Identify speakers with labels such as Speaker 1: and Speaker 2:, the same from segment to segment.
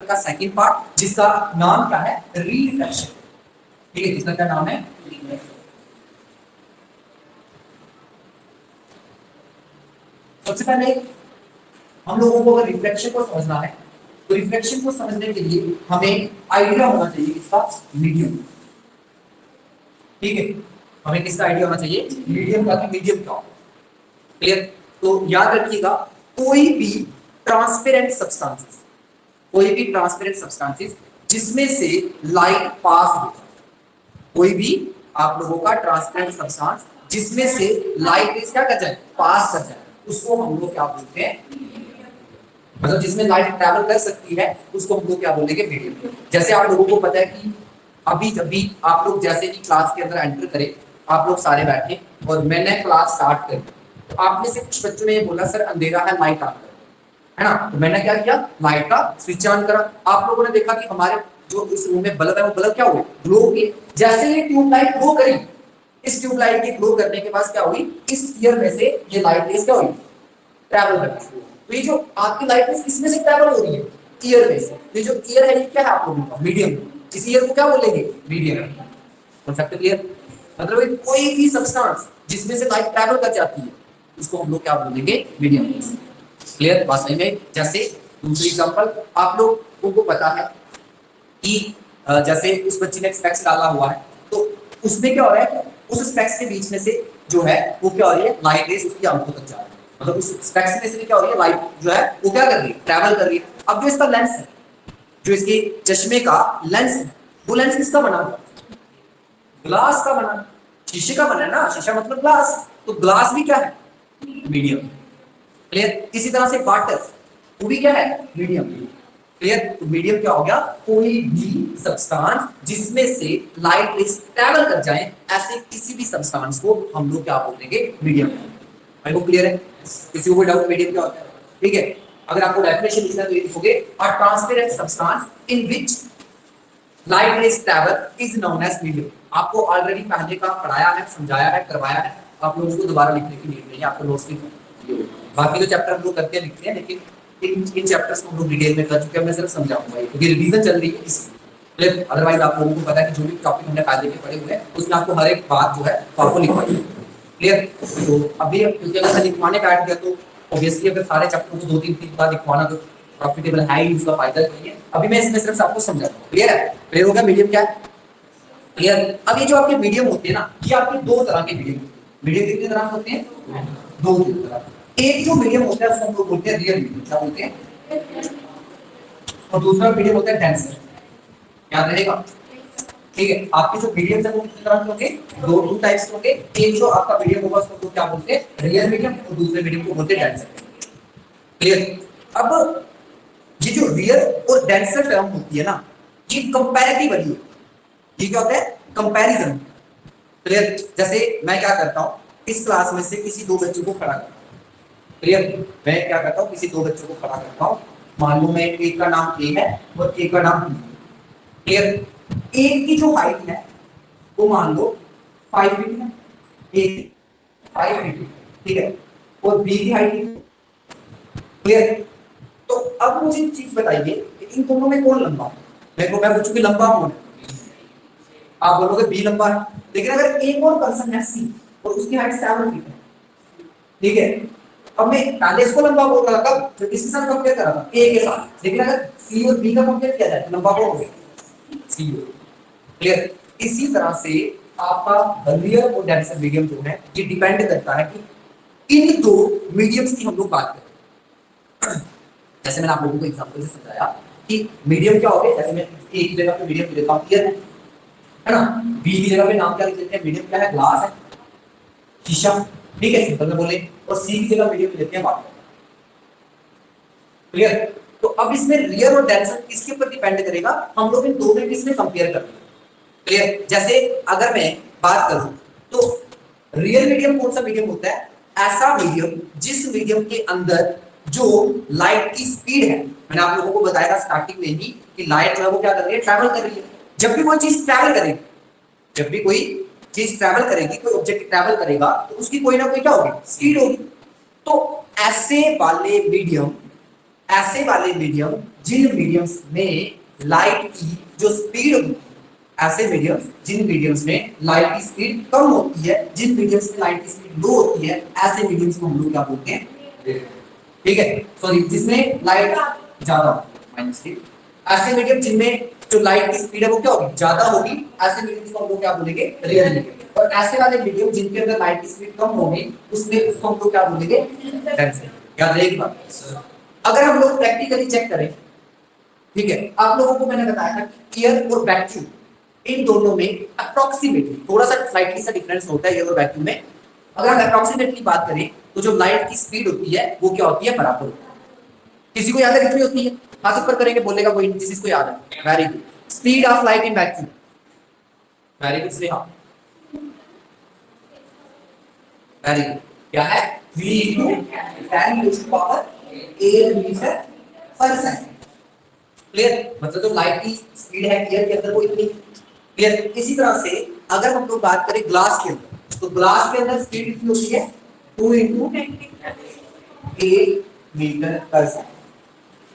Speaker 1: का second part जिसका नाम क्या है? रिफ्लेक्शन ठीक है, जिसका क्या नाम है? सबसे पहले हम लोगों को अगर रिफ्लेक्शन को समझना है तो रिफ्लेक्शन को समझने के लिए हमें आइडिया होना चाहिए इसका मीडियम ठीक है, हमें किसका आइडिया होना चाहिए? मीडियम का, कि मीडियम क्या क्लियर तो याद रखिएगा, कोई भी ट्रांसपेरेंट सब्सटेंसेस कोई भी ट्रांसपेरेंट सब्सटेंसेस जिसमें से लाइट पास हो। कोई भी आप लोगों का ट्रांसपेरेंट सब्सटेंस जिसमें से लाइट इस क्या कर जाए पास कर जाए उसको हम लोग क्या बोलते हैं? मतलब जिसमें लाइट ट्रैवल कर सकती है, उसको हम लोग क्या बोलेंगे मीडियम जैसे आप लोगों को पता है कि अभी जब भी आप लोग जैसे ही क्लास के अंदर एंटर करें, आप लोग सारे बैठे और मैंने क्लास स्टार्ट कर। तो आपने से कुछ बच्चों ने बोला, सर, अंधेरा है लाइट ऑन है ना? तो मैंने क्या किया? लाइट का स्विच ऑन करा। आप लोगों ने देखा कि हमारे जो इस रूम में बल्ब है, वो बल्ब क्या हुए? ग्लो किए। जैसे ये ट्यूबलाइट ग्लो करी, इस ट्यूबलाइट के ग्लो करने के बाद क्या हुई? इस ईयर में से ये लाइट रेस क्या हुई? ट्रैवल करती तो ये जो आपकी लाइट रेस इसमें से ट्रैवल हो रही है? ईयर में से। ये जो ईयर है, ये क्या है आप लोगों का? मीडियम इस ईयर को क्या बोलेंगे? मीडियम कॉन्सेप्ट क्लियर मतलब कोई भी सब्सटेंस जिसमें से लाइट ट्रैवल कर जाती है, उसको हम लोग क्या बोलेंगे? मीडियम क्लियर बात सही में जैसे दूसरी एग्जांपल आप लोग को पता है कि जैसे उस बच्ची ने स्पेक्स डाला हुआ है तो उसमें क्या हो रहा है? उस स्पेक्स के बीच में से जो है, वो क्या हो रही है? लाइट रेस उसकी आँखों तक जा रही है। मतलब उस स्पेक्स में से क्या हो रही है? लाइट जो है, वो क्या कर रही है? ट्रैवल कर रही है। अब जो इसका लेंस है, जो इसके चश्मे का लेंस है, वो लेंस किसका बना हुआ ग्लास का बना। शीशे का बना है ना? शीशा मतलब ग्लास तो ग्लास भी क्या है? मीडियम क्लियर इसी तरह से वाटर वो भी क्या है? मीडियम क्लियर मीडियम क्या हो गया? कोई भी सब्सटेंस जिसमें से लाइट रेस ट्रैवल कर जाए, ऐसे किसी भी सब्सटेंस को हम लोग क्या बोलेंगे मीडियम आई को क्लियर है? किसी को कोई डाउट मीडियम क्या होता है? ठीक है? अगर आपको डेफिनेशन लिखना है तो ये लिखोगे a transparent substance in which light rays travel is known as medium आपको ऑलरेडी पहले का पढ़ाया है, समझाया है, करवाया है, आप लोगों को दोबारा लिखने की नीड नहीं है, आपको नोट्स लिखो बाकी तो चैप्टर हम लोग करते हैं, लिखते हैं, लेकिन इन इन चैप्टर्स को हम लोग डिटेल में कर चुके हैं, मैं सिर्फ़ समझाऊँगा क्योंकि रिवीजन चल रही है इसलिए अदरवाइज़ आप लोगों को पता है कि जो भी टॉपिक हमने कायदे के पढ़े हुए हैं, उसमें आपको हर एक बात जो है आपको लिखवाई क्लियर तो अभी क्योंकि अगर लिखवाने का ऐड किया तो ऑब्वियसली अगर सारे चैप्टर को दो तीन तीन बार लिखवाना तो प्रॉफिटेबल है ही, उसका फ़ायदा नहीं है। अभी मैं इसमें सिर्फ़ आपको समझा दूँ क्लियर है? क्लियर हो गया? मीडियम क्या है? क्लियर अब ये जो आपके मीडियम होते हैं ना, ये आपके दो तरह के मीडियम मीडियम कितने तरह के होते हैं? दो तरह एक जो मीडियम होता है, उसको हम लोग बोलते हैं रियल मीडियम क्या बोलते हैं? और दूसरा मीडियम होता है डेंसर याद रहेगा? ठीक है, आपके जो मीडियम है, वो किस तरह के होंगे? दो टू टाइप्स होंगे। एक जो आपका मीडियम होगा, उसको क्या बोलते हैं? रियल मीडियम और दूसरे मीडियम को बोलते हैं डेंसर क्लियर अब ये जो रियल और डेंसर टर्म होती है ना, ये कंपैरेटिव वाली है। ये क्या होता है कंपैरिजन क्लियर जैसे मैं क्या करता हूँ, इस क्लास में से किसी दो बच्चों को खड़ा करता क्लियर मैं क्या करता हूँ? किसी दो बच्चों को खड़ा करता हूँ। मान लो मैं एक का नाम ए है और एक का नाम बी क्लियर एक की जो हाइट है, वो मान लो फाइव फीट है। एक फाइव फीट ठीक है? और बी की हाइट क्लियर तो अब मुझे चीज़ बताइए इन दोनों में कौन लंबा मेरे को, मैं पूछूँ कि लंबा कौन है? आप बोलोगे बी लंबा है। लेकिन अगर एक और पर्सन है सी और उसकी हाइट सेवन फीट है, ठीक है? अब मैं पहले इसको लंबा बोल रहा था जब इसके साथ कंपेयर कर रहा था ए के साथ। लेकिन अगर सी और बी का कंपेयर किया जाए तो लंबा हो। गया सी क्लियर इसी तरह से आपका रियल और डेंसर मीडियम जो है, ये डिपेंड करता है कि इन दो मीडियम्स की हम लोग बात करें। जैसे मैंने आप लोगों को एग्जांपल से समझाया कि मीडियम क्या हो गया? जैसे मैं ए की जगह पे मीडियम लेता हूँ क्लियर है ना? बी की जगह पे नाम क्या लिख लेते हैं? मीडियम क्या है? ग्लास है। शीशा ठीक है, सिंपल में बोले और सी की जगह मीडियम लेते हैं वाटर क्लियर तो अब इसमें रियल और डेंसर किसके ऊपर डिपेंड करेगा? हम लोग इन दो में किसमें कंपेयर कर क्लियर जैसे अगर मैं बात करूँ तो रियल मीडियम कौन सा मीडियम होता है? ऐसा मीडियम जिस मीडियम के अंदर जो लाइट की स्पीड है। मैंने आप लोगों को बताया था स्टार्टिंग में ही कि लाइट जो है वो क्या कर रही है? ट्रैवल कर रही है। जब भी कोई चीज़ ट्रैवल करेगी जब भी कोई चीज़ ट्रैवल करेगी, कोई ऑब्जेक्ट ट्रैवल करेगा तो उसकी कोई ना कोई क्या होगी? स्पीड होगी। तो ऐसे वाले मीडियम ऐसे वाले मीडियम जिन मीडियम्स में लाइट की जो स्पीड ऐसे मीडियम्स जिन मीडियम्स में लाइट की स्पीड कम होती है, जिन मीडियम्स में लाइट की स्पीड लो होती है, ऐसे मीडियम्स को हम लोग क्या बोलते हैं? ठीक है? सॉरी जिसमें लाइट ज़्यादा होती है ऐसे मीडियम जिनमें जो लाइट की स्पीड है वो क्या होगी? ज़्यादा होगी। ऐसे मीडियम को हम लोग क्या बोलेंगे? रियल मीडियम और ऐसे वाले मीडियम जिनके अंदर लाइट की स्पीड कम होगी उसमें उसको हम लोग क्या बोलेंगे? याद रहेगी बात अगर हम लोग प्रैक्टिकली चेक करें ठीक है? आप लोगों को मैंने बताया था एयर और वैक्यूम इन दोनों में अप्रोक्सीमेटली थोड़ा सा स्लाइटली सा डिफरेंस होता है एयर और वैक्यूम में। अगर हम अप्रोक्सीमेटली बात करें तो जो लाइट की स्पीड होती है वो क्या होती है? बराबर किसी को याद है कितनी होती है? हाथ ऊपर करेंगे, बोलेगा कोई जिस जिसको याद है। Very good speed of light in vacuum very good Sneha very good क्या है? V into 10 raised power 8 metre पर सेकंड क्लियर मतलब जो लाइट की स्पीड है एयर के अंदर वो इतनी क्लियर इसी तरह से अगर हम लोग बात करें ग्लास के अंदर तो ग्लास के अंदर स्पीड कितनी होती है? 2 into 8 मीटर पर सेकंड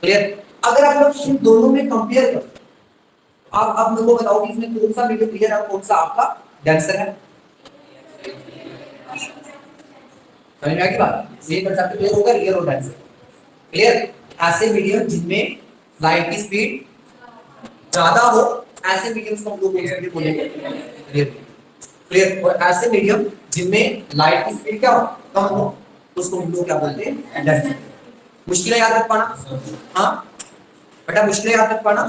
Speaker 1: क्लियर अगर आप लोग इन दोनों में कंपेयर करो, आप आप लोगों को बताओ कि इसमें कौन सा मीडियम क्लियर है कौन सा आपका डेंसर है? समझ में आ गई बात? ये कंसेप्ट क्लियर होगा रियल और डेंसर क्लियर ऐसे मीडियम जिनमें लाइट की स्पीड ज़्यादा हो, ऐसे मीडियम्स को हम लोग कौन बोलेंगे? रियल क्लियर और ऐसे मीडियम जिनमें लाइट की स्पीड क्या हो, कम हो, उसको हम लोग क्या बोलते हैं? मुश्किलें याद रख पाना। हाँ? बेटा मुश्किलें याद रख पाना।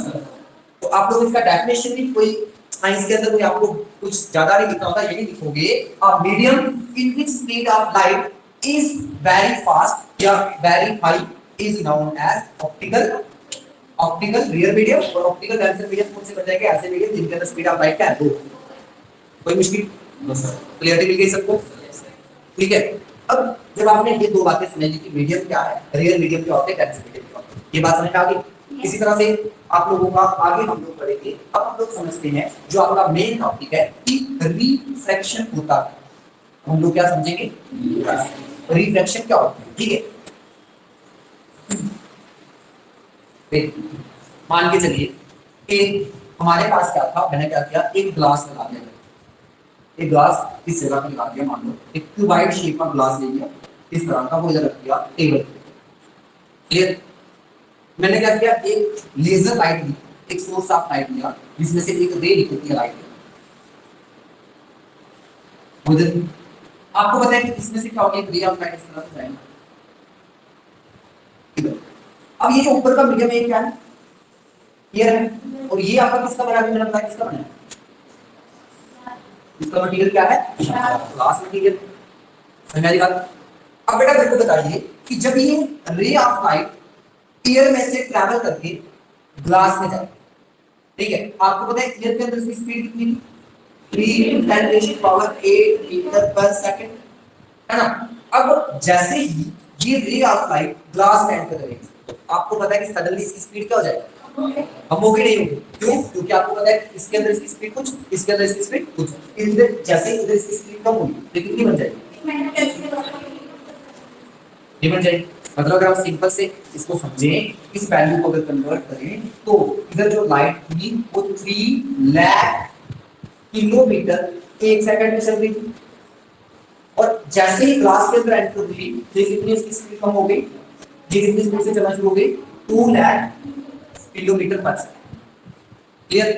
Speaker 1: तो आप लोग इसका डेफिनेशन भी कोई साइंस के अंदर कोई आपको कुछ ज़्यादा नहीं लिखा होता यही लिखोगे। A medium in which speed of light is very fast या very high is known as optical optical rarer medium और ऑप्टिकल डेंसर मीडियम कौन से बन जाएँगे? ऐसे मीडियम जिनके अंदर स्पीड ऑफ़ लाइट क्या है दो। कोई मुश्किल? क्लियरिटी मिल गई सबको? ठीक है। अब जब आपने ये दो बातें समझ ली कि मीडियम क्या है रियल मीडियम क्या होते हैं मीडियम क्या होते हैं ये बात समझ आ गई? इसी तरह से आप लोगों का आगे हम लोग पढ़ेंगे अब हम लोग समझते हैं जो आपका मेन टॉपिक है कि रिफ्रैक्शन होता है। हम लोग क्या समझेंगे? रिफ्रैक्शन क्या होता है ठीक है? मान के चलिए कि हमारे पास क्या था मैंने क्या किया? एक ग्लास लगा। दिया एक ग्लास इस जगह पे लगा दिया, मान लो। एक क्यूबाइड शेप का ग्लास ले लिया, इस तरह का वो इधर रख दिया टेबल क्लियर मैंने क्या किया? एक लेजर लाइट ली, एक सोर्स ऑफ़ लाइट लिया, जिसमें से एक रे निकलती है लाइट उधर आपको पता है कि इसमें से क्या होगा एक रे ऑफ़ लाइट इस तरह से जाएगा। अब ये ऊपर का मीडियम है क्या है? क्लियर है। और ये आपका किसका बना है? मैंने बताया किसका बना है। इसका मटेरियल क्या है? ग्लास मटेरियल समझ आई बात? अब बेटा मेरे को बताइए कि जब ये रे ऑफ़ लाइट एयर में से ट्रैवल करके ग्लास में जाए ठीक है? आपको पता है एयर के अंदर इसकी स्पीड कितनी थी? 3 10 पावर 8 मीटर पर सेकंड है ना? अब जैसे ही ये रे ऑफ़ लाइट ग्लास में एंटर करेगी, आपको पता है कि सडनली इसकी स्पीड क्या हो जाएगी? हम होगी नहीं होगी क्यों? क्योंकि आपको पता है इसके अंदर इसकी स्पीड कुछ, इसके अंदर इसकी स्पीड कुछ। इधर जैसे ही इधर इसकी स्पीड कम होगी तो कितनी बन जाएगी। ये बन जाएगी। मतलब अगर हम सिंपल से इसको समझें, इस वैल्यू को अगर कन्वर्ट करें तो इधर जो लाइट थी, वो 3 लाख किलोमीटर एक सेकंड में चल रही थी। और जैसे ही ग्लास के अंदर एंटर हुई तो कितनी इसकी स्पीड कम हो गई? ये कितनी स्पीड से चलना शुरू हो गई? 2 लाख किलोमीटर पर सेकंड क्लियर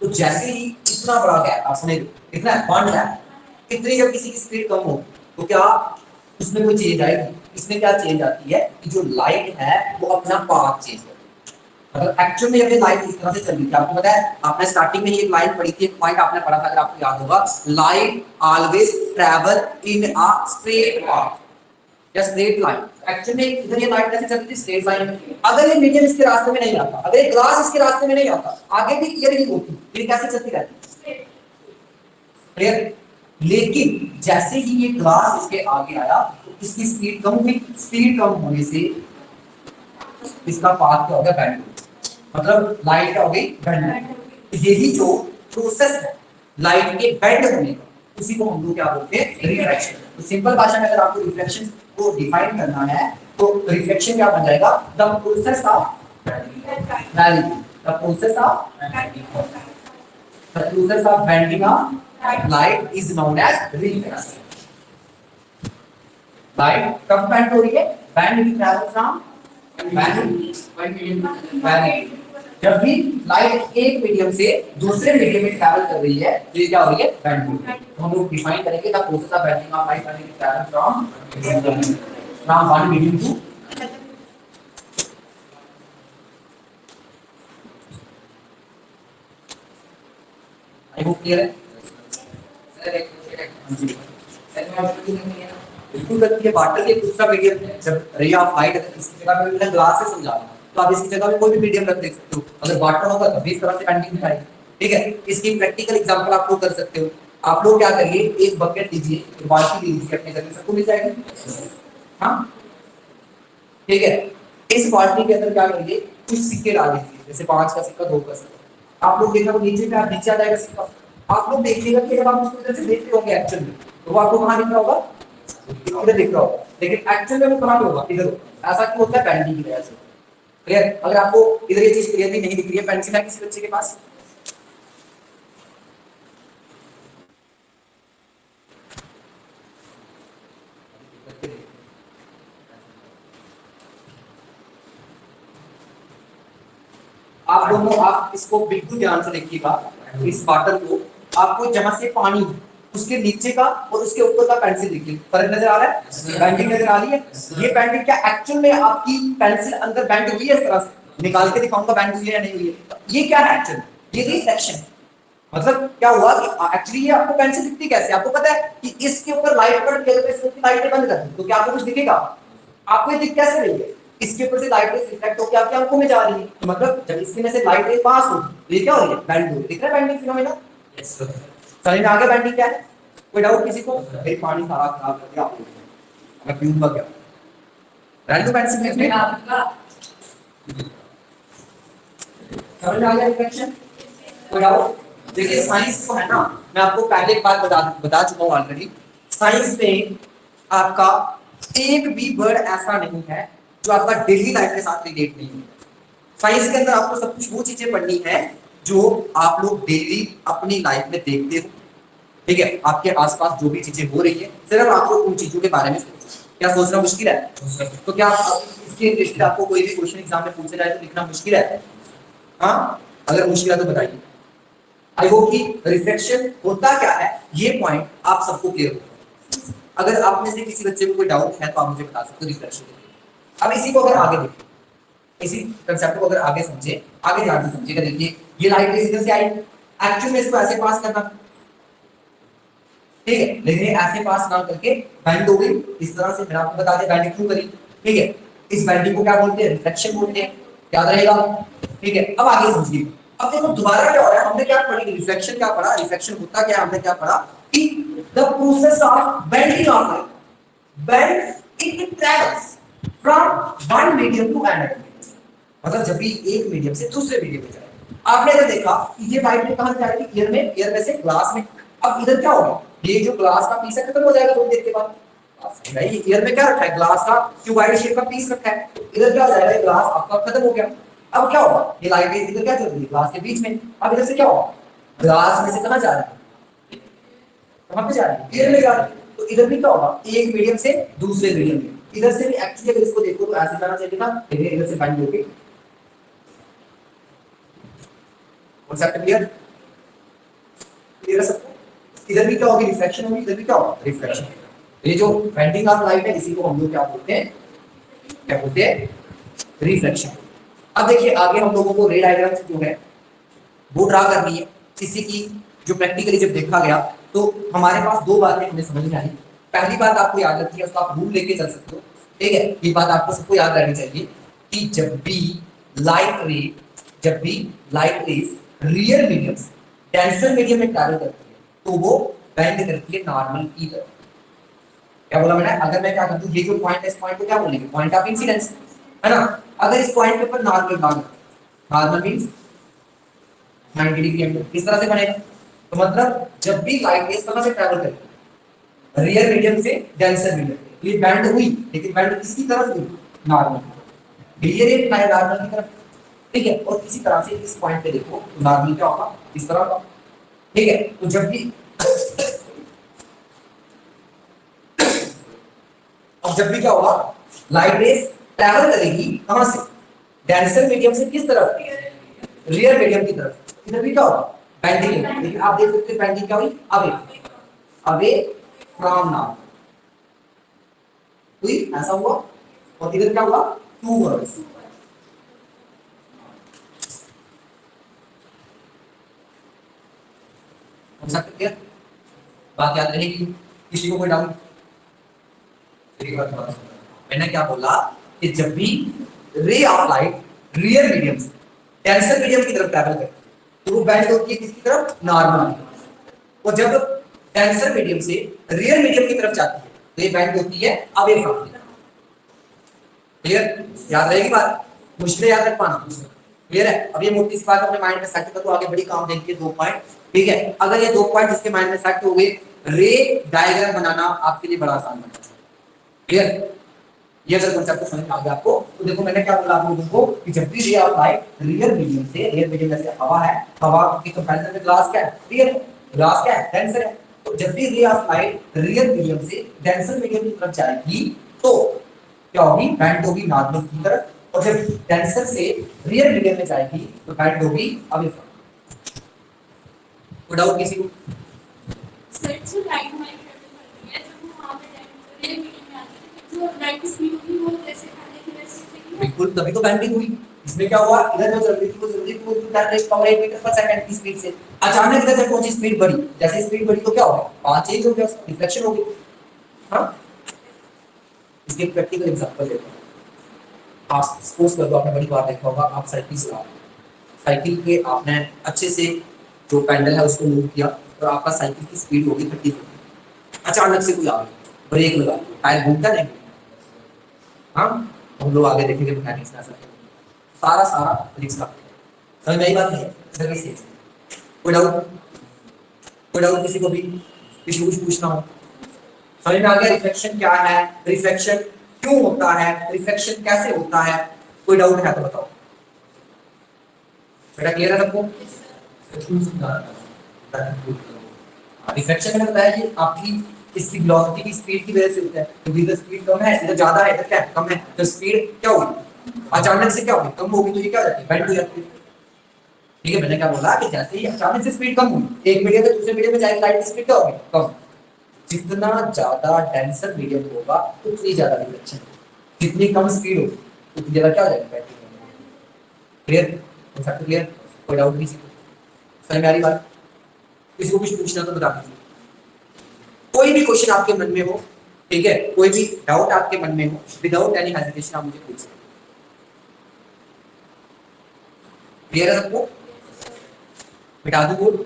Speaker 1: तो जैसे ही इतना बड़ा गैप आप समझ इतना वन गैप इतनी जब किसी की स्पीड कम हो तो क्या उसमें कोई चेंज आएगी? इसमें क्या चेंज आती है कि जो लाइट है, वो अपना पाथ चेंज करती है। मतलब एक्चुअल में ये लाइट इस तरह से चल रही थी। आपको पता है, आपने स्टार्टिंग में ही एक लाइन पढ़ी थी, एक पॉइंट आपने पढ़ा था, अगर आपको याद होगा। Light always travel in a straight path या स्ट्रेट लाइन एक्चुअली इधर ये लाइट कैसे चलती थी स्ट्रेट लाइन अगर ये मीडियम इसके रास्ते में नहीं आता अगर ये ग्लास इसके रास्ते में नहीं आता आगे भी क्लियर नहीं होती फिर कैसे चलती रहती क्लियर लेकिन जैसे ही ये ग्लास इसके आगे आया तो इसकी स्पीड कम हुई स्पीड कम होने से इसका पाथ क्या हो गया बैंड मतलब लाइट क्या हो गई बैंड यही जो प्रोसेस है लाइट के बैंड होने का, उसी को हम लोग क्या बोलते हैं? रिफ्रैक्शन तो सिंपल भाषा में अगर आपको रिफ्लेक्शन को डिफाइन करना है तो रिफ्लेक्शन क्या बन जाएगा? The process of valley the process of the process of bending of light is known as reflection light कब बेंड हो रही है bend will travel from bend जब भी लाइट एक मीडियम से दूसरे मीडियम में ट्रैवल कर रही है तो ये क्या हो रही है? बैंडिंग तो हम लोग डिफाइन करेंगे the process of bending of light when travel from from one medium to I hope clear है? सर एक बिल्कुल गलती है। वाटर के दूसरा मीडियम है। जब रे ऑफ़ लाइट इसकी जगह पे मैंने ग्लास से समझा तो आप इसकी जगह कोई भी मीडियम रख सकते हो। अगर वाटर होगा तब भी इस तरह से पेंटिंग दिखाएगी ठीक है? इसकी प्रैक्टिकल एग्जांपल आप लोग कर सकते हो। आप लोग क्या करिए, एक बकेट लीजिए, एक बाल्टी लीजिए, अपने घर में सबको मिल जाएगी। हाँ? ठीक है? इस बाल्टी के अंदर क्या करिए, कुछ सिक्के डाल दीजिए, जैसे पाँच का सिक्का, दो का सिक्का। आप लोग देखना नीचे पे नीचे आ जाएगा सिक्का। आप लोग देखिएगा कि जब आप उसको इधर से देखते होंगे एक्चुअल में तो वो आपको कहाँ दिख रहा होगा? इधर दिख रहा होगा। लेकिन एक्चुअल में वो कहाँ होगा? इधर ऐसा क्यों होता है? पेंटिंग की वजह से। क्लियर अगर आपको इधर ये चीज़ क्लियरली नहीं दिख रही है पेंसिल है किसी बच्चे के पास? आप दोनों, आप इसको बिल्कुल ध्यान से देखिएगा, इस बॉटल को। आपको जहाँ से पानी उसके नीचे का और उसके ऊपर का पेंसिल देखिए। फ़र्क नज़र आ रहा है? बैंडिंग नज़र आ रही है। ये बैंडिंग क्या एक्चुअल में आपकी पेंसिल अंदर बैंड हुई है इस तरह से? निकाल के दिखाऊँगा बैंड हुई है या नहीं हुई है। ये क्या है एक्चुअल ये रिफ्लेक्शन मतलब क्या हुआ कि एक्चुअली ये आपको पेंसिल दिखती कैसे? आपको पता है कि इसके ऊपर लाइट पड़ गई तो इसकी लाइट बंद कर दी। तो क्या आपको कुछ दिखेगा? आपको ये दिख कैसे रही है? इसके ऊपर से लाइट रेस रिफ्लेक्ट होकर आपकी आँखों में जा रही है। तो मतलब जब इसके में से लाइट रेस पास होगी तो ये क्या हो रही है? बैंड हो रही है। दिख रहा है बैंडिंग फिनोमेना यस सर समझ में आ बैंडिंग क्या है? कोई डाउट किसी को? भाई पानी सारा खराब कर दिया आपने। अगर ट्यूब का क्या रैंडम पेंसिल में आपका। समझ में आ गया रिफ्लेक्शन कोई डाउट देखिए साइंस को है ना मैं आपको पहले एक बात बता बता चुका हूँ ऑलरेडी साइंस में आपका एक भी वर्ड ऐसा नहीं है जो आपका डेली लाइफ के साथ रिलेट नहीं है। साइंस के अंदर आपको सब कुछ वो चीज़ें पढ़नी है जो आप लोग डेली अपनी लाइफ में देखते हो, ठीक है? आपके आसपास जो भी चीज़ें हो रही है, सिर्फ़ आपको उन चीज़ों के बारे में सोचो। क्या सोचना मुश्किल है? तो क्या इसके रिलेटेड आपको कोई भी क्वेश्चन एग्ज़ाम में पूछा जाए तो लिखना मुश्किल है? हाँ? अगर मुश्किल है तो बताइए। आई होप कि रिफ्लेक्शन होता क्या है, ये पॉइंट आप सबको क्लियर होगा अगर आप में से किसी बच्चे को कोई डाउट है तो आप मुझे बता सकते हो रिफ्लेक्शन अब इसी को अगर आगे देखें, इसी कंसेप्ट को अगर आगे समझे, आगे से समझिएगा देखिए ये लाइट इधर से आई। एक्चुअल में इसको ऐसे पास करना। ठीक है? लेकिन ऐसे पास ना करके बैंड हो गई। इस तरह से मैंने आपको बता दिया बैंडिंग क्यों करी? ठीक है? इस बैंडिंग को क्या बोलते हैं? रिफ्लेक्शन बोलते हैं। याद रहेगा। ठीक है? अब आगे समझिए। अब देखो, दोबारा क्या हो रहा है? हमने क्या पढ़ी? रिफ्लेक्शन क्या पढ़ा? रिफ्लेक्शन होता क्या हमने क्या पढ़ा? कि the process of bending of light bend it travels from one medium to another मतलब जब भी एक मीडियम से दूसरे मीडियम में आपने अगर देखा कि ये में कहाँ जाएगी? ईयर में? ईयर में से ग्लास में। अब इधर क्या होगा? ये जो ग्लास का पीस है, खत्म हो जाएगा थोड़ी देर के बाद। नहीं ईयर में क्या रखा है? ग्लास का क्यूबाइड शेप का पीस रखा है। इधर क्या हो जाएगा? ग्लास आपका खत्म हो गया। अब क्या होगा? ये लाइट इधर क्या चल रही है? ग्लास के बीच में। अब इधर से क्या होगा? ग्लास में से कहाँ जा रहा है? कहाँ पे जा रहा है? ईयर में जा रहा है। तो इधर भी क्या होगा? एक मीडियम से दूसरे मीडियम में। इधर से भी एक्चुअली अगर इसको देखो तो ऐसे जाना चाहिए था। इधर से बाइंड हो गई कॉन्सेप्ट क्लियर क्लियर है सबको इधर भी क्या होगी? रिफ्लेक्शन होगी? इधर भी क्या होगा? रिफ्लेक्शन ये जो बेंडिंग ऑफ़ लाइट है, इसी को हम लोग क्या बोलते हैं? क्या बोलते हैं? रिफ्लेक्शन अब देखिए, आगे हम लोगों को रे डायग्राम जो है, वो ड्रा करनी है। इसी की जो प्रैक्टिकली जब देखा गया तो हमारे पास दो बातें हमें समझ में आई। पहली बात आपको याद रखनी है, उसका आप रूल लेके चल सकते हो। ठीक है? ये बात आपको सबको याद रहनी चाहिए कि जब भी लाइट रे जब भी light rays rarer medium denser medium में ट्रैवल करती है तो वो बेंड करती है नॉर्मल की तरफ़। क्या बोला मैंने? अगर मैं क्या कर दूँ ये जो पॉइंट है, इस पॉइंट को क्या बोलेंगे? पॉइंट ऑफ़ इंसिडेंस है ना? अगर इस पॉइंट के ऊपर नॉर्मल मान नॉर्मल मींस 90 डिग्री एंगल किस तरह से बनेगा? तो मतलब जब भी लाइट इस तरह से ट्रैवल करेगी रियल मीडियम से डेंसर मीडियम ये बैंड हुई, लेकिन बैंड किसकी तरफ़ हुई? नॉर्मल क्लियर है नॉर्मल की तरफ़। ठीक है, और इसी तरह से इस पॉइंट पे देखो तो नॉर्मल क्या होगा? इस तरह का ठीक है तो जब भी अब जब भी क्या होगा? लाइट रेस ट्रैवल करेगी कहाँ से? डेंसर मीडियम से किस तरफ़? रियर मीडियम की तरफ़। इधर भी क्या होगा? बेंडिंग लेकिन आप देख सकते हैं बेंडिंग क्या हुई? अवे अवे फ्रॉम नाउ हुई ऐसा हुआ? और इधर क्या हुआ? टू वर्ड्स सकते क्या बात याद रहेगी किसी को कोई डाउट मैंने क्या बोला कि जब भी ray of light rarer medium से टेंसर मीडियम की तरफ़ ट्रैवल करती है तो वो बैंड होती है किसकी तरफ़? नॉर्मल और जब टेंसर मीडियम से रियर मीडियम की तरफ़ जाती है तो ये बैंड होती है अवे फ्रॉम क्लियर याद रहेगी बात? मुश्किल याद रख पाना क्लियर है? अब ये मोटी सी बात अपने माइंड में सेट कर तो आगे बड़ी काम देंगे, दो पॉइंट ठीक है? अगर ये दो पॉइंट इसके माइंड में सेट हो गए, रे डायग्राम बनाना आपके लिए बड़ा आसान बन क्लियर ये अगर कंसेप्ट समझ आ गया आपको तो देखो मैंने क्या बोला आप लोगों को कि जब भी ray of light rarer medium से रियल मीडियम जैसे हवा है, हवा के कंपैरिजन में ग्लास क्या है? रियल ग्लास क्या है? डेंसर है। तो जब भी ray of light rarer medium से डेंसर मीडियम की तरफ़ जाएगी तो क्या होगी? बैंड होगी नॉर्मल की तरफ़। और जब डेंसर से रियल मीडियम में जाएगी तो बैंड होगी अवे फ्रॉम कोई डाउट किसी को।
Speaker 2: सर जो लाइट हमारी ट्रेवल करती है जब वो वहाँ पे जाएँगे तो मीटिंग में आती है जो लाइट स्पीड होगी वो जैसे पहले की वैसे चलेगी
Speaker 1: बिल्कुल तभी तो बैंडिंग हुई। इसमें क्या हुआ? इधर जो रही थी वो जल्दी वो दैट रेस पावर 8 मीटर पर सेकंड की स्पीड से। अचानक इधर जब पहुँची स्पीड बढ़ी? जैसे स्पीड बढ़ी तो क्या हो गया? पाँच चेंज हो गया रिफ्लेक्शन हो गई। हाँ? इसके प्रैक्टिकल एग्जांपल लेते हैं। आप सपोज़ आपने बड़ी बार देखा होगा, आप साइकिल चला रहे हो। साइकिल पे आपने अच्छे से जो पैडल है उसको मूव किया, और आपका साइकिल की स्पीड होगी थर्टी अचानक से कोई आ गया ब्रेक लगा टायर घूमता नहीं। हाँ हम लोग आगे देखेंगे मैकेनिक्स में ऐसा। सारा सारा रिक्स का। समझ में आई बात सर से कोई डाउट कोई डाउट किसी को भी? किसी को कुछ पूछना हो? समझ में आ गया रिफ्लेक्शन क्या है? रिफ्लेक्शन क्यों होता है? रिफ्लेक्शन कैसे होता है? कोई डाउट है तो बताओ। बेटा क्लियर है सबको? रिफ्लेक्शन मैंने बताया कि आपकी इसकी वेलोसिटी की स्पीड की वजह से होता है। क्योंकि इधर स्पीड कम है, इधर ज़्यादा है, इधर क्या कम है। तो स्पीड क्या होगी अचानक से क्या होगी कम होगी तो ये क्या हो जाती है? बेंड हो जाती है। ठीक है, मैंने क्या बोला कि जैसे ही अचानक से स्पीड कम हुई, एक मीडियम से दूसरे मीडियम में जाएगी लाइट की स्पीड क्या होगी? कम। जितना ज़्यादा डेंसर मीडियम होगा, उतनी ज़्यादा रिफ्लेक्शन जितनी कम स्पीड होगी, उतनी ज़्यादा क्या हो जाएगी? बैटरी क्लियर कोई डाउट नहीं समझ बात? किसी को कुछ पूछना तो बता दीजिए। कोई भी क्वेश्चन आपके मन में हो, ठीक है? कोई भी डाउट आपके मन में हो विदाउट एनी हेजिटेशन आप मुझे पूछ सकते क्लियर है सबको? मिटा दूँ बोर्ड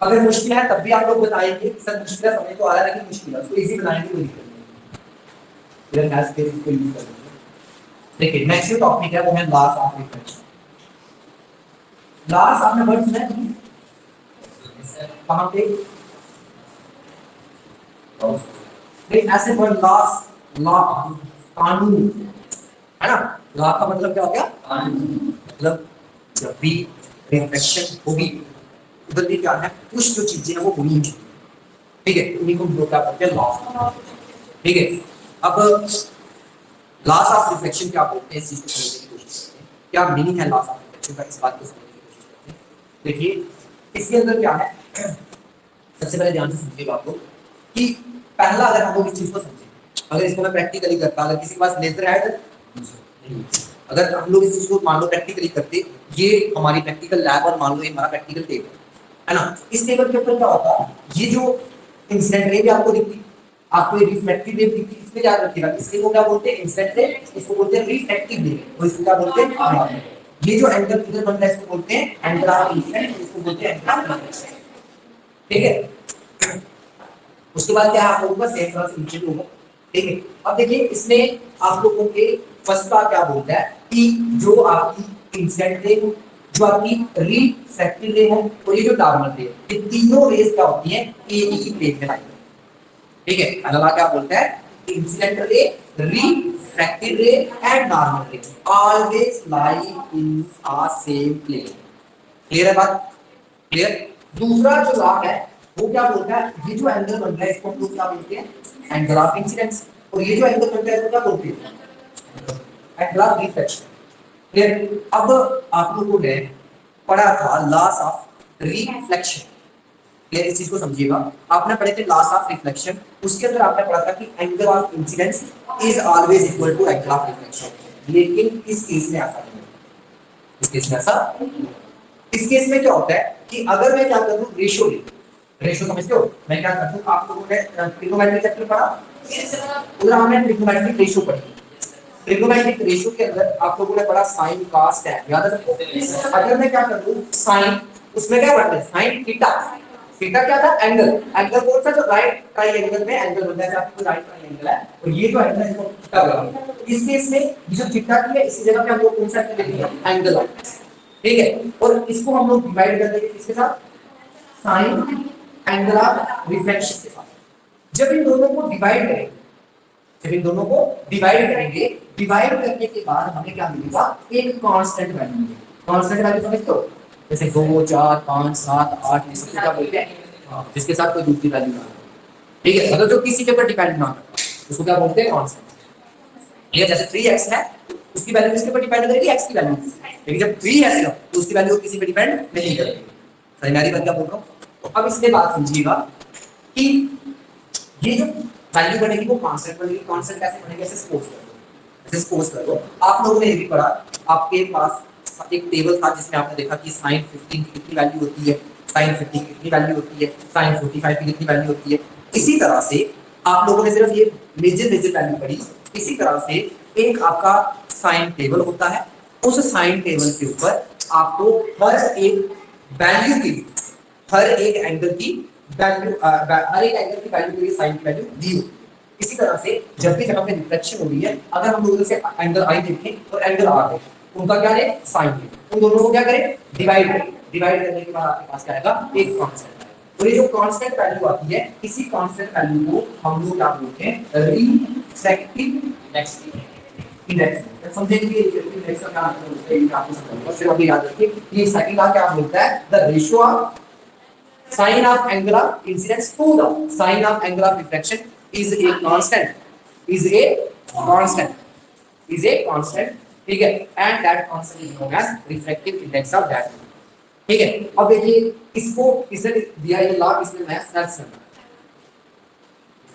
Speaker 1: अगर मुश्किल है तब भी आप लोग बताएँगे कि सर मुश्किल है समझ तो आ रहा है लेकिन मुश्किल है। उसको इजी बनाएँगे कोई दिक्कत नहीं इधर मैथ्स के इसको यूज़ कर देखिए नेक्स्ट जो टॉपिक है वो है लॉस ऑफ़ रिफ्लेक्शन लॉस आपने वर्ड सुना है कहाँ पे? नहीं ऐसे वर्ड लॉस लॉ कानून। है ना? लॉ का मतलब क्या हो गया? कानून। मतलब जब भी रिफ्लेक्शन होगी उधर भी क्या है, कुछ जो चीज़ें हैं वो होनी चाहिए ठीक है, उन्हीं को हम लोग क्या बोलते हैं लॉ ठीक है, अब लॉस ऑफ़ रिफ्लेक्शन क्या बोलते हैं, इस चीज़ को समझने की कोशिश करते हैं। क्या मीनिंग है लॉस ऑफ़ रिफ्लेक्शन का, इस बात को समझने की कोशिश करते हैं। देखिए, इसके अंदर क्या है, सबसे पहले ध्यान से समझिएगा आप लोग कि पहला अगर हम लोग इस चीज़ को समझें, अगर इसको मैं प्रैक्टिकली करता, अगर किसी के पास लेजर है तो अगर हम लोग इस चीज़ को मान लो प्रैक्टिकली करते, ये हमारी प्रैक्टिकल लैब और मान लो ये हमारा प्रैक्टिकल टेबल है ना? इस टेबल के ऊपर क्या होता है? ये जो इंसिडेंट रे भी आपको दिखती, आपको ये रिफ्लेक्टिव वेव दिखती, इसमें याद रखिएगा इसके को क्या बोलते हैं? इंसिडेंट रे इसको बोलते हैं रिफ्लेक्टिव वेव और इसको क्या बोलते हैं? ये जो एंगल इधर बन रहा है, इसको बोलते हैं एंगल इंसिडेंट इसको बोलते हैं एंगल ठीक है? उसके बाद क्या आप लोगों का सेम तरह से नीचे होगा। ठीक है? अब देखिए, इसमें आप लोगों के फ़र्स्ट का क्या बोलता है? कि जो आपकी इंसिडेंट रे जो आपकी रिफ्रैक्टिव रे है और ये जो नॉर्मल रे ये तीनों रेस क्या होती हैं? एक ही प्लेन में लाइन ठीक है? अगला क्या बोलता है? Incident ray refracted ray and normal ray. Always lie in a same plane. Clear है बात? Clear? दूसरा जो लॉ है, वो क्या बोलता है? ये जो एंगल बनता है, इसको हम लोग क्या बोलते हैं? एंगल ऑफ़ इंसिडेंस और ये जो एंगल बनता है, इसको क्या बोलते हैं? एंगल ऑफ़ रिफ्लेक्शन क्लियर अब आप लोगों ने पढ़ा था लॉस ऑफ़ रिफ्लेक्शन क्लियर इस चीज़ को समझिएगा? आपने पढ़े थे लॉस ऑफ़ रिफ्लेक्शन उसके अंदर आपने पढ़ा था कि angle of incidence is always equal to angle of reflection लेकिन इस केस में ऐसा नहीं इस केस में ऐसा इस केस में क्या होता है कि अगर मैं क्या कर रेशियो ले रेशियो समझते हो? मैं क्या करता हूँ आप लोगों ने ट्रिग्नोमेट्री चैप्टर पढ़ा? उधर हमने ट्रिग्नोमेट्रिक रेशियो पढ़ी। ट्रिग्नोमेट्रिक रेशियो के अंदर आप लोगों ने पढ़ा साइन cos tan याद है अगर मैं क्या कर दूँ? साइन उसमें क्या पढ़ते हैं? साइन थीटा थीटा क्या था? एंगल एंगल कौन सा? जो राइट ट्रायंगल में एंगल बनता है, आपको राइट ट्रायंगल है। और ये जो एंगल है, इसको थीटा बोला इस केस में जो थीटा की है, इसी जगह पे हम लोग कौन सा लेंगे एंगल ठीक है? और इसको हम लोग डिवाइड कर देंगे किसके साथ? साइन एंगल ऑफ़ रिफ्लेक्शन के साथ। जब इन दोनों को डिवाइड करेंगे, जब इन दोनों को डिवाइड करेंगे डिवाइड करने के बाद हमें क्या मिलेगा? एक कांस्टेंट वैल्यू मिलेगा कांस्टेंट वैल्यू समझते हो? जैसे दो चार पाँच सात आठ ये सब क्या बोलते हैं? हाँ, जिसके साथ कोई दूसरी वैल्यू ना ठीक है अगर जो किसी के ऊपर डिपेंड ना करता उसको क्या बोलते हैं? कांस्टेंट ठीक है जैसे थ्री एक्स है उसकी वैल्यू किसके ऊपर डिपेंड करेगी? एक्स की वैल्यू लेकिन जब थ्री एक्स है तो उसकी वैल्यू किसी पे डिपेंड नहीं करेगी। सही बात क्या बोल रहा हूँ? अब इसके बात समझिएगा कि ये जो वैल्यू बनेगी वो कांस्टेंट बनेगी। कांस्टेंट कैसे बनेगी? ऐसे सपोज़ कर दो ऐसे सपोज़ कर। दो आप लोगों ने भी पढ़ा, आपके पास एक टेबल था जिसमें आपने देखा कि sin 15 की कितनी वैल्यू होती है sin 50 की कितनी वैल्यू होती है sin 45 की कितनी वैल्यू होती है। इसी तरह से आप लोगों ने सिर्फ़ ये मेजर मेजर वैल्यू पढ़ी। इसी तरह से एक आपका साइन टेबल होता है। उस साइन टेबल के ऊपर आपको हर एक वैल्यू की हर एक एंगल की वैल्यू हर एक एंगल की वैल्यू के लिए साइन की वैल्यू दी होती है। इसी तरह से जब भी जगह पे रिफ्लेक्शन हो रही है, अगर हम लोग एंगल आई देखें और एंगल आर देखें, उनका क्या है? साइन है। उन दोनों को क्या करें? डिवाइड करें। डिवाइड करने के बाद आपके पास क्या आएगा? एक कांस्टेंट और ये जो कांस्टेंट वैल्यू आती है, इसी कांस्टेंट वैल्यू को हम लोग क्या बोलते हैं? रिफ्रैक्टिव इंडेक्स इंडेक्स समझेंगे इंडेक्स का क्या मतलब है, ये आपको समझाऊँगा फिर अभी याद रखिए ये सेकंड का क्या बोलता है? The ratio of sin of angular incidence to the sin of angular reflection is a constant. Is a constant. Is a constant. ठीक है? And that constant is known as refractive index of that ठीक है? अब देखिए, इसको इसने दिया, ये लॉ इसने नया स्नेल्स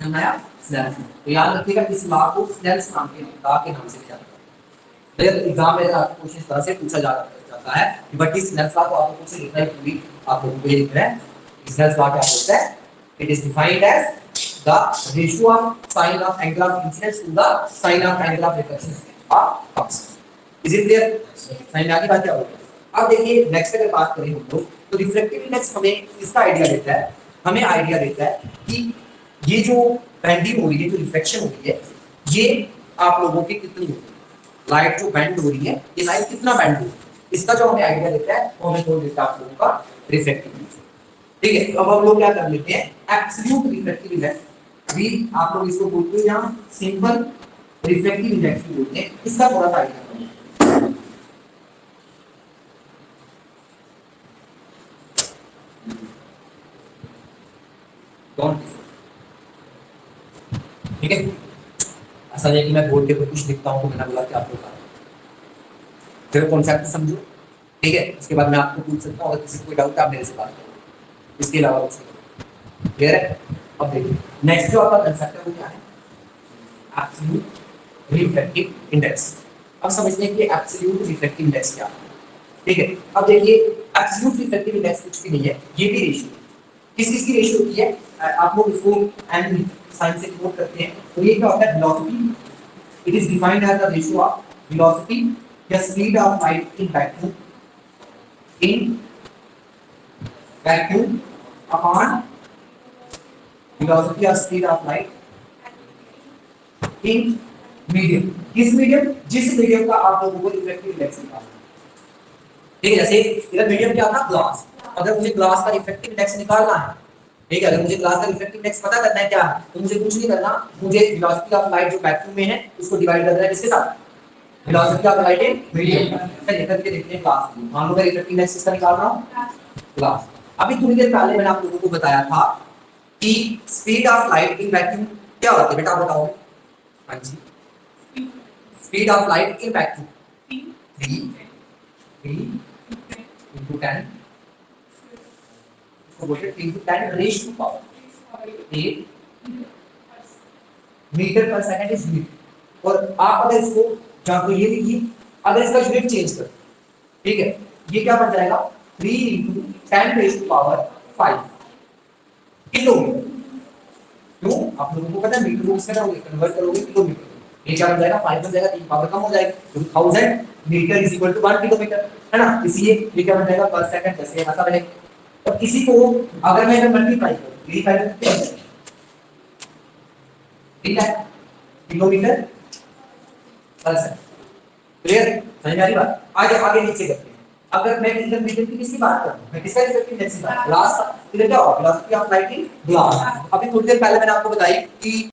Speaker 1: नया स्नेल्स तो याद रखिएगा, इस लॉ को स्नेल्स नाम के लॉ के नाम से लिया जाता है। एग्ज़ाम में आपको क्वेश्चन इस तरह से पूछा जाता है बट इस स्नेल्स लॉ को आपको कुछ लिखना है पूरी आप लोगों को ये लिख रहे स्नेल्स लॉ क्या बोलता है? It is defined as the ratio of sin of angle of incidence to the sin of angle of reflection of constant is it clear समझ में बात क्या होगी अब देखिए नेक्स्ट अगर बात करें हम लोग तो रिफ्लेक्टिव इंडेक्स हमें इसका आइडिया देता है? हमें आइडिया देता है कि ये जो बेंडिंग हो रही है, जो रिफ्लेक्शन हो रही है, ये आप लोगों की कितनी होगी लाइट जो बेंड हो रही है, ये लाइट कितना बेंड हो इसका जो हमें आइडिया देता है, वो हमें बोल देता है आप लोगों का रिफ्लेक्टिव ठीक है, अब हम लोग क्या कर लेते हैं? एब्सोल्यूट रिफ्लेक्टिव इंडेक्स अभी आप लोग इसको बोलते हैं यहाँ सिंपल रिफ्लेक्टिव इंडेक्स बोलते हैं। इसका थोड़ा सा आइडिया ठीक है? ऐसा नहीं कि मैं बोर्ड के ऊपर कुछ लिखता हूँ तो मैंने बोला कि आप लोग फिर कॉन्सेप्ट समझो। ठीक है? उसके बाद मैं आपको पूछ सकता हूँ, अगर किसी को कोई डाउट है, आप मेरे से बात करो। इसके अलावा कुछ क्लियर है? अब देखिए नेक्स्ट जो आपका कंसेप्ट है वो क्या है एब्सोल्यूट रिफ्लेक्टिव इंडेक्स अब समझते हैं कि एब्सोल्यूट रिफ्लेक्टिव इंडेक्स क्या है। ठीक है? अब देखिए एब्सोल्यूट रिफ्लेक्टिव इंडेक्स कुछ भी नहीं है, ये भी रेशियो किस किस की रेशियो होती है? आप लोग इसको एन साइन से नोट करते हैं। तो ये क्या होता है? Velocity it is defined as the ratio of velocity या speed of light in vacuum in vacuum upon velocity और speed of light in medium किस मीडियम जिस मीडियम का आप लोगों को रिफ्लेक्टिव इंडेक्स निकालना ठीक है जैसे इधर मीडियम क्या था ग्लास अगर मुझे ग्लास का इफ़ेक्टिव इंडेक्स निकालना है, ठीक है, अगर मुझे ग्लास का रिफ्रैक्टिव इंडेक्स पता करना है क्या तो मुझे कुछ नहीं करना। मुझे वेलोसिटी ऑफ़ लाइट जो वैक्यूम में है, उसको डिवाइड करना है किसके साथ? Velocity of light in medium चलिए करके देखते हैं ग्लास मान लो मैं रिफ्रैक्टिव इंडेक्स किसका निकाल रहा हूँ? ग्लास अभी थोड़ी देर पहले मैंने आप लोगों को बताया था कि speed of light in vacuum क्या होती है बेटा बताओ। हाँ जी। Speed of light in vacuum v v into 10 इसको बोलते हैं 3 into 10 raise to power 8 metre per second is metre और आप अगर इसको या तो ये लिखिए अगर इसका यूनिट चेंज कर, ठीक है, ये क्या बन जाएगा? 3 into 10 raise to power 5 kilometre. क्यों? आप लोगों को पता है, मीटर को किसमें करोगे कन्वर्ट करोगे किलोमीटर। ये क्या बन जाएगा 5 बन जाएगा 3 पावर कम हो जाएगी। तो 1000 metre is equal to 1 kilometre है ना? इसलिए ये क्या बन जाएगा पर सेकंड जैसे ये ऐसा बनेगा। और इसी को, अगर मैं मल्टीप्लाई करूँ, मेरी वैल्यू कितनी ठीक है? किलोमीटर पर सेकंड क्लियर समझ आ रही बात? आगे आगे नीचे करते हैं। अगर मैं इधर मीटर की किसी बात करूँ मैं किसका रिफ्लेक्टिव की जैसी बात ग्लास इधर क्या होगा ग्लास की आप इन ग्लास अभी थोड़ी देर पहले मैंने आपको बताई कि